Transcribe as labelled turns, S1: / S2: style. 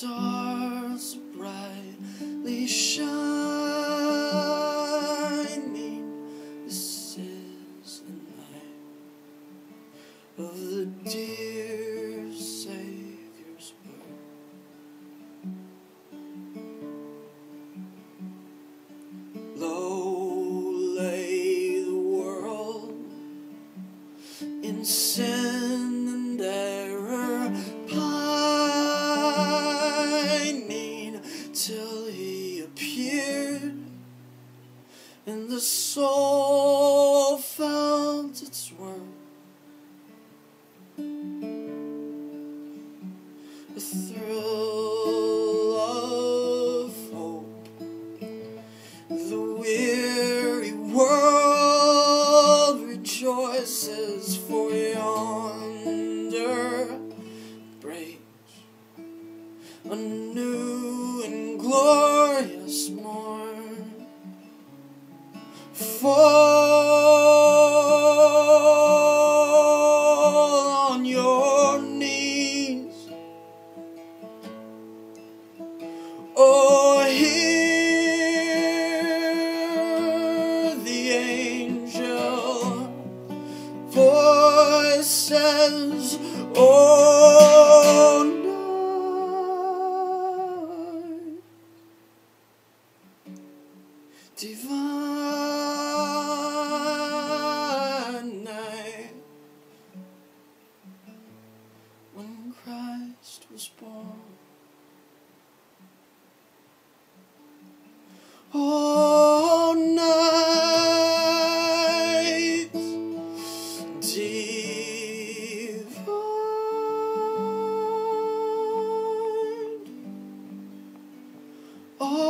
S1: stars brightly shining. This is the night of the dear Savior's birth. Low lay the world in sin till he appeared, and the soul felt its worth. A thrill of hope. The weary world rejoices for yonder breaks a new voices. Oh, night divine all